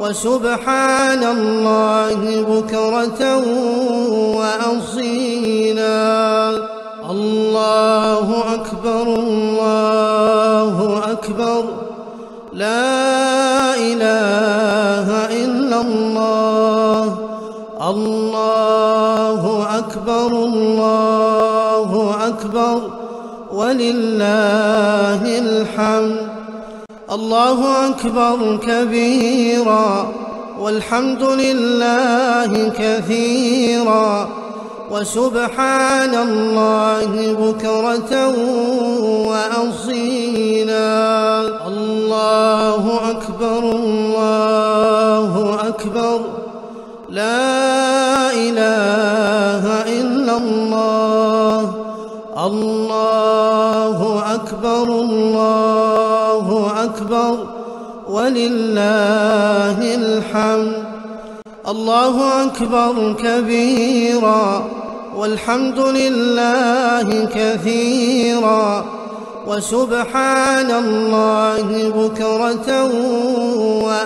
وسبحان الله بكرة وأصيلا. الله أكبر الله أكبر. لا إله إلا الله. الله أكبر الله أكبر. ولله الحمد. الله أكبر كبيرا والحمد لله كثيرا. وسبحان الله بكرة وأصيلا. الله أكبر الله أكبر. لا إله إلا الله. الله أكبر الله أكبر ولله الحمد. الله أكبر كبيرا والحمد لله كثيرا. وسبحان الله بكرة وأصيلا